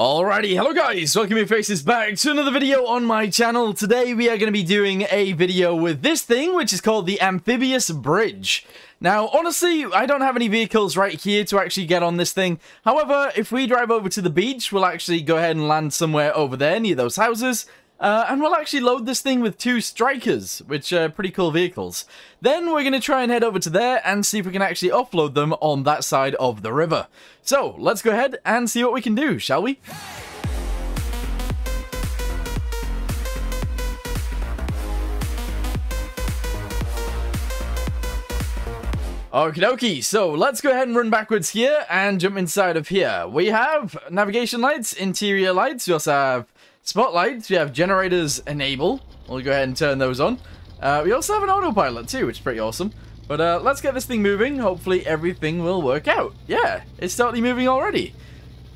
Alrighty, hello guys, welcome your faces back to another video on my channel. Today we are going to be doing a video with this thing, which is called the Amphibious Bridge. Now, honestly, I don't have any vehicles right here to actually get on this thing. However, if we drive over to the beach, we'll actually go ahead and land somewhere over there near those houses. Uh, and we'll actually load this thing with two Strykers, which are pretty cool vehicles. Then we're going to try and head over to there and see if we can actually offload them on that side of the river. So, let's go ahead and see what we can do, shall we? Okie dokie, so let's go ahead and run backwards here and jump inside of here. We have navigation lights, interior lights, we also have spotlights, we have generators enable. We'll go ahead and turn those on. Uh, we also have an autopilot too, which is pretty awesome. But uh, let's get this thing moving. Hopefully everything will work out. Yeah, it's starting moving already.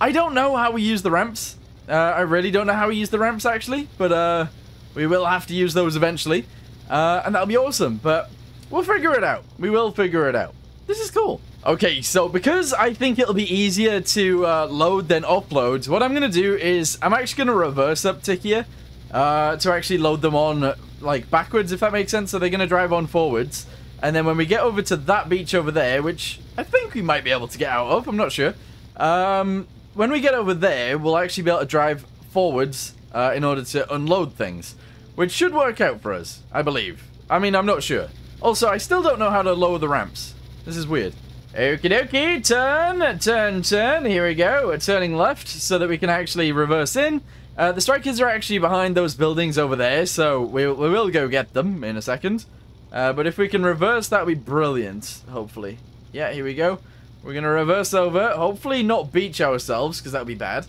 I don't know how we use the ramps. Uh, I really don't know how we use the ramps actually, but uh, we will have to use those eventually. Uh, and that'll be awesome, but We'll figure it out. We will figure it out. This is cool. Okay, so because I think it'll be easier to uh, load than upload, what I'm going to do is I'm actually going to reverse up to here uh, to actually load them on like backwards, if that makes sense. So they're going to drive on forwards. And then when we get over to that beach over there, which I think we might be able to get out of, I'm not sure. Um, when we get over there, we'll actually be able to drive forwards uh, in order to unload things, which should work out for us, I believe. I mean, I'm not sure. Also, I still don't know how to lower the ramps. This is weird. Okie dokie, turn, turn, turn. Here we go. We're turning left so that we can actually reverse in. Uh, the Strykers are actually behind those buildings over there, so we, we will go get them in a second. Uh, but if we can reverse, that would be brilliant, hopefully. Yeah, here we go. We're going to reverse over. Hopefully not beach ourselves, because that would be bad.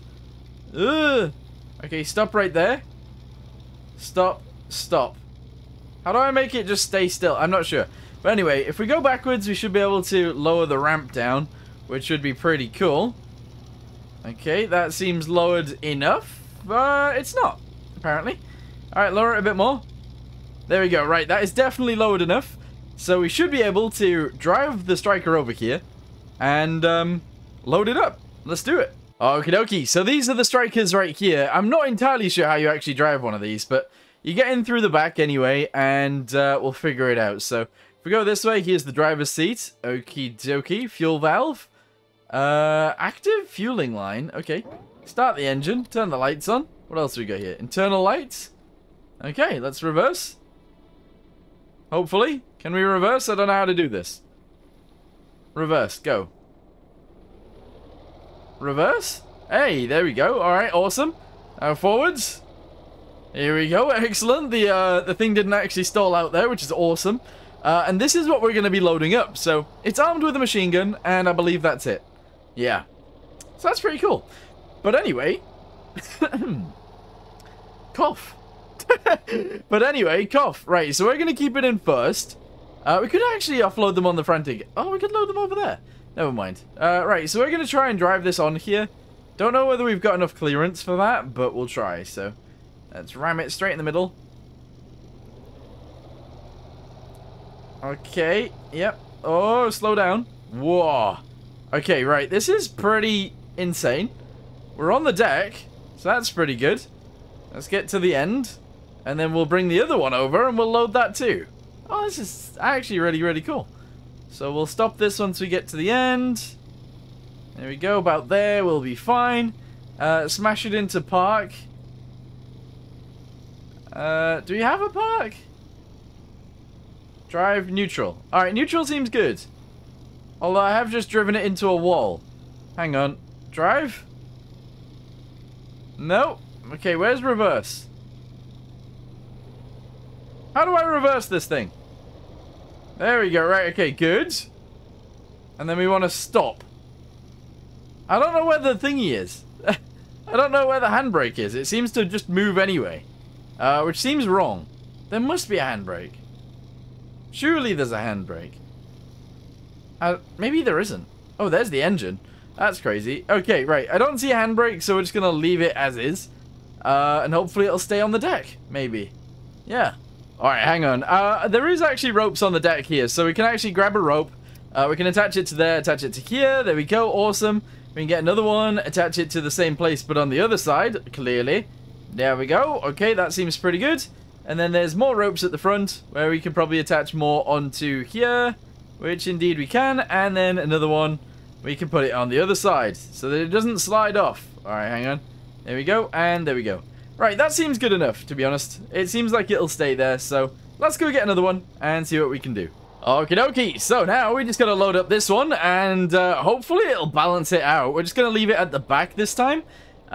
Ugh. Okay, stop right there. Stop. Stop. How do I make it just stay still? I'm not sure. But anyway, if we go backwards, we should be able to lower the ramp down, which should be pretty cool. Okay, that seems lowered enough. But it's not, apparently. Alright, lower it a bit more. There we go. Right, that is definitely lowered enough. So we should be able to drive the Stryker over here and um, load it up. Let's do it. Okie dokie. So these are the Strykers right here. I'm not entirely sure how you actually drive one of these, but you get in through the back anyway, and uh, we'll figure it out. So, if we go this way, here's the driver's seat. Okie dokie. Fuel valve. Uh, active fueling line. Okay. Start the engine. Turn the lights on. What else we got here? Internal lights. Okay, let's reverse. Hopefully. Can we reverse? I don't know how to do this. Reverse. Go. Reverse? Hey, there we go. Alright, awesome. Now forwards. Here we go. Excellent. The uh, the thing didn't actually stall out there, which is awesome. Uh, and this is what we're going to be loading up. So it's armed with a machine gun, and I believe that's it. Yeah. So that's pretty cool. But anyway... cough. but anyway, cough. Right, so we're going to keep it in first. Uh, we could actually offload them on the front again. Oh, we could load them over there. Never mind. Uh, right, so we're going to try and drive this on here. Don't know whether we've got enough clearance for that, but we'll try, so... Let's ram it straight in the middle. Okay, yep. Oh, slow down. Whoa. Okay, right. This is pretty insane. We're on the deck, so that's pretty good. Let's get to the end, and then we'll bring the other one over, and we'll load that too. Oh, this is actually really, really cool. So we'll stop this once we get to the end. There we go, about there, we'll be fine. Uh, smash it into park. Uh, do we have a park? Drive neutral. Alright, neutral seems good. Although I have just driven it into a wall. Hang on. Drive? No. Okay, where's reverse? How do I reverse this thing? There we go. Right, okay, good. And then we want to stop. I don't know where the thingy is. I don't know where the handbrake is. It seems to just move anyway. Uh, which seems wrong. There must be a handbrake. Surely there's a handbrake. Uh, maybe there isn't. Oh, there's the engine. That's crazy. Okay, right. I don't see a handbrake, so we're just going to leave it as is. Uh, and hopefully it'll stay on the deck. Maybe. Yeah. Alright, hang on. Uh, there is actually ropes on the deck here, so we can actually grab a rope. Uh, we can attach it to there, attach it to here. There we go. Awesome. We can get another one, attach it to the same place, but on the other side, clearly. There we go. Okay, that seems pretty good. And then there's more ropes at the front, where we can probably attach more onto here, which indeed we can. And then another one, we can put it on the other side, so that it doesn't slide off. Alright, hang on. There we go, and there we go. Right, that seems good enough, to be honest. It seems like it'll stay there, so let's go get another one and see what we can do. Okie dokie, so now we just gotta load up this one and uh, hopefully it'll balance it out. We're just gonna leave it at the back this time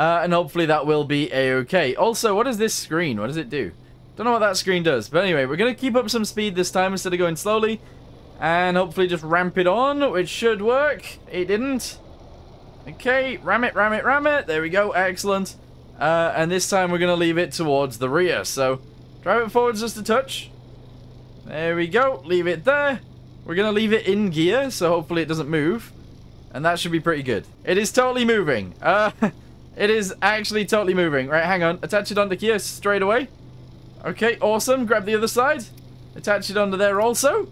uh, and hopefully that will be a-okay. Also, what is this screen? What does it do? Don't know what that screen does, but anyway, we're gonna keep up some speed this time instead of going slowly and hopefully just ramp it on, which should work. It didn't. Okay, ram it, ram it, ram it. There we go, excellent. Uh, and this time we're going to leave it towards the rear. So drive it forwards just a touch. There we go. Leave it there. We're going to leave it in gear, so hopefully it doesn't move. And that should be pretty good. It is totally moving. Uh, it is actually totally moving. Right, hang on. Attach it onto gear straight away. Okay, awesome. Grab the other side. Attach it onto there also.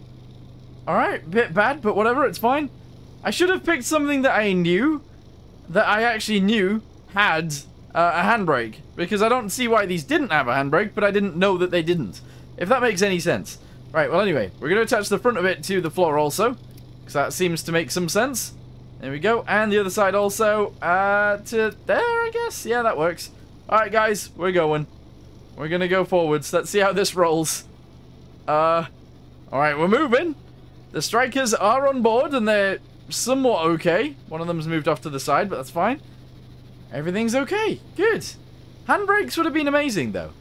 Alright, bit bad, but whatever, it's fine. I should have picked something that I knew, that I actually knew had uh, a handbrake. Because I don't see why these didn't have a handbrake, but I didn't know that they didn't. If that makes any sense. Right, well anyway, we're going to attach the front of it to the floor also. Because that seems to make some sense. There we go. And the other side also uh, to there, I guess. Yeah, that works. Alright, guys, we're going. We're going to go forwards. Let's see how this rolls. Uh, Alright, we're moving. The Strykers are on board and they're somewhat okay. One of them's moved off to the side, but that's fine. Everything's okay. Good. Handbrakes would have been amazing, though.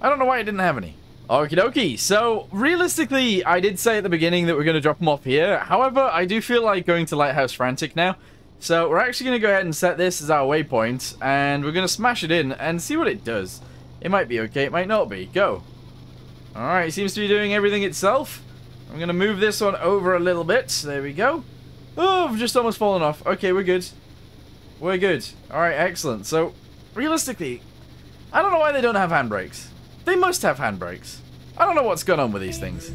I don't know why I didn't have any. Okie dokie. So, realistically, I did say at the beginning that we're going to drop them off here. However, I do feel like going to Lighthouse Frantic now. So, we're actually going to go ahead and set this as our waypoint. And we're going to smash it in and see what it does. It might be okay, it might not be. Go. Alright, seems to be doing everything itself. I'm going to move this one over a little bit. There we go. Oh, I've just almost fallen off. Okay, we're good. We're good. Alright, excellent. So, realistically, I don't know why they don't have handbrakes. They must have handbrakes. I don't know what's going on with these things.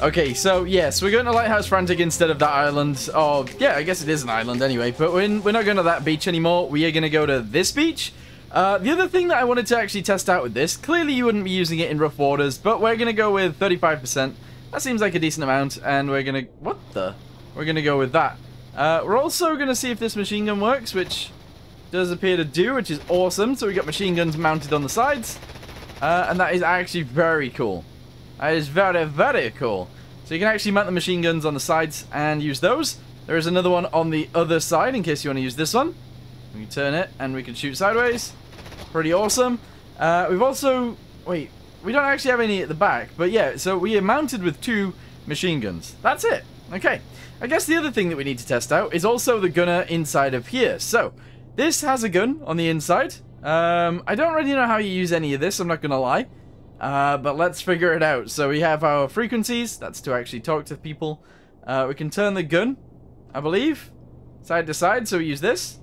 Okay, so yes, we're going to Lighthouse Frantic instead of that island. Oh, yeah, I guess it is an island anyway, but we're, we're not going to that beach anymore. We are going to go to this beach. Uh, the other thing that I wanted to actually test out with this, clearly you wouldn't be using it in rough waters, but we're going to go with 35%. That seems like a decent amount, and we're going to... What the? We're going to go with that. Uh, we're also going to see if this machine gun works, which does appear to do, which is awesome. So we got machine guns mounted on the sides, uh, and that is actually very cool. That is very, very cool. So you can actually mount the machine guns on the sides and use those. There is another one on the other side in case you want to use this one. We turn it and we can shoot sideways. Pretty awesome. Uh, we've also... Wait, we don't actually have any at the back. But yeah, so we are mounted with two machine guns. That's it. Okay. I guess the other thing that we need to test out is also the gunner inside of here. So, this has a gun on the inside. Um, I don't really know how you use any of this, I'm not going to lie. Uh, but let's figure it out. So we have our frequencies. That's to actually talk to people. Uh, we can turn the gun, I believe, side to side. So we use this.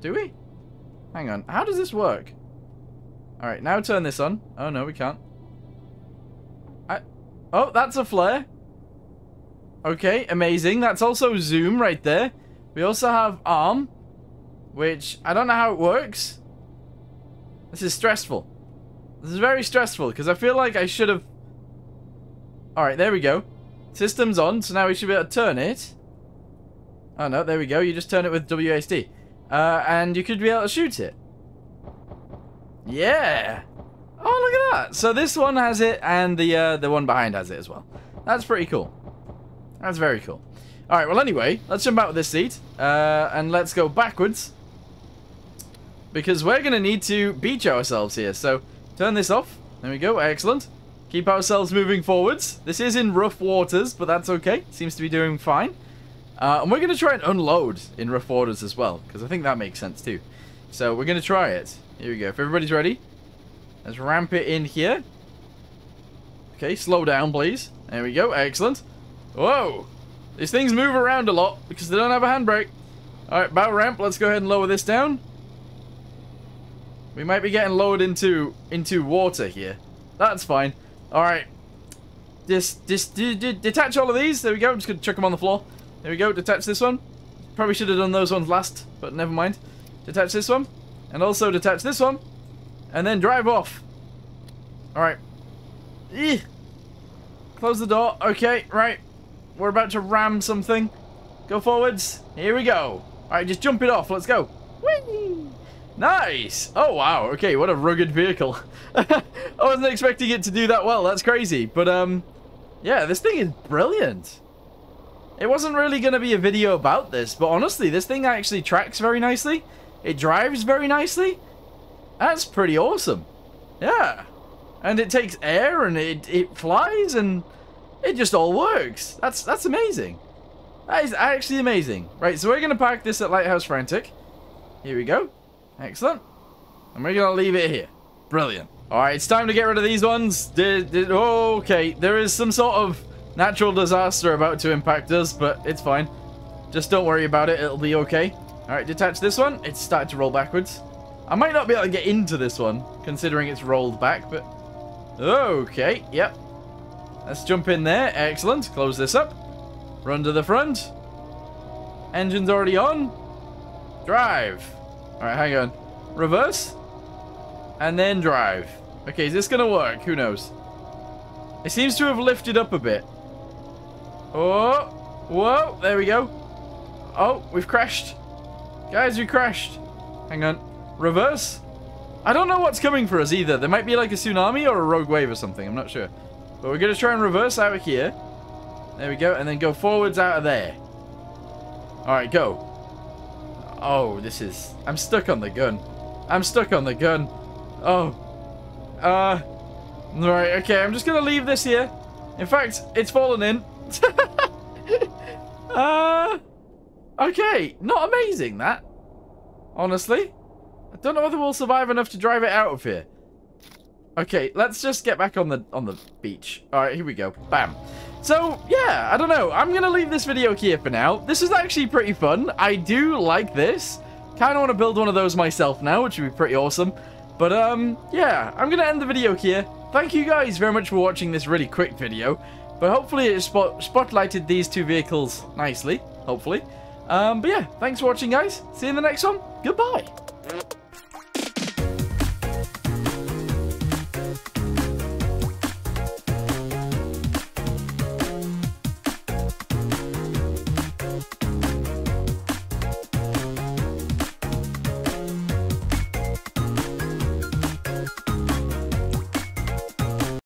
Do we? Hang on. How does this work? All right, now turn this on. Oh, no, we can't. I... Oh, that's a flare. Okay, amazing. That's also zoom right there. We also have arm, which I don't know how it works. This is stressful. This is very stressful because I feel like I should have... Alright, there we go. System's on, so now we should be able to turn it. Oh no, there we go. You just turn it with WASD. Uh, and you could be able to shoot it. Yeah! Oh, look at that! So this one has it, and the uh, the one behind has it as well. That's pretty cool. That's very cool. Alright, well anyway, let's jump out with this seat. Uh, and let's go backwards. because we're going to need to beach ourselves here. So turn this off. There we go. Excellent. Keep ourselves moving forwards. This is in rough waters, but that's okay. Seems to be doing fine. Uh, and we're going to try and unload in rough waters as well, because I think that makes sense too. So we're going to try it. Here we go. If everybody's ready, let's ramp it in here. Okay, slow down, please. There we go. Excellent. Whoa. These things move around a lot because they don't have a handbrake. Alright, bow ramp. Let's go ahead and lower this down. We might be getting lowered into into water here. That's fine. Alright. Just, just detach all of these. There we go. I'm just to chuck them on the floor. There we go. Detach this one. Probably should have done those ones last, but never mind. Detach this one. And also detach this one. And then drive off. Alright. Close the door. Okay, right. We're about to ram something. Go forwards. Here we go. Alright, just jump it off. Let's go. Nice! Oh, wow. Okay, what a rugged vehicle. I wasn't expecting it to do that well. That's crazy. But, um, yeah, this thing is brilliant. It wasn't really going to be a video about this, but honestly, this thing actually tracks very nicely. It drives very nicely. That's pretty awesome. Yeah. And it takes air and it, it flies and it just all works. That's that's amazing. That is actually amazing. Right, so we're going to park this at Lighthouse Frantic. Here we go. Excellent. And we're going to leave it here. Brilliant. Alright, it's time to get rid of these ones. Did, did, oh, okay, there is some sort of natural disaster about to impact us, but it's fine. Just don't worry about it, it'll be okay. Alright, detach this one. It's starting to roll backwards. I might not be able to get into this one, considering it's rolled back, but... Okay, yep. Let's jump in there. Excellent. Close this up. Run to the front. Engine's already on. Drive. Alright, hang on. Reverse. And then drive. Okay, is this to work? Who knows? It seems to have lifted up a bit. Oh. Whoa. There we go. Oh, we've crashed. Guys, we crashed. Hang on. Reverse. I don't know what's coming for us either. There might be like a tsunami or a rogue wave or something. I'm not sure. But we're going to try and reverse out of here. There we go. And then go forwards out of there. Alright, go. Oh, this is... I'm stuck on the gun. I'm stuck on the gun. Oh. Uh... Right, okay. I'm just going to leave this here. In fact, it's fallen in. uh... Okay. Not amazing, that. Honestly. I don't know whether we'll survive enough to drive it out of here. Okay, let's just get back on the on the beach. All right, here we go. Bam. So, yeah, I don't know. I'm going to leave this video here for now. This is actually pretty fun. I do like this. Kind of want to build one of those myself now, which would be pretty awesome. But, um, yeah, I'm going to end the video here. Thank you guys very much for watching this really quick video. But hopefully it spot spotlighted these two vehicles nicely, hopefully. Um, but yeah, thanks for watching, guys. See you in the next one. Goodbye.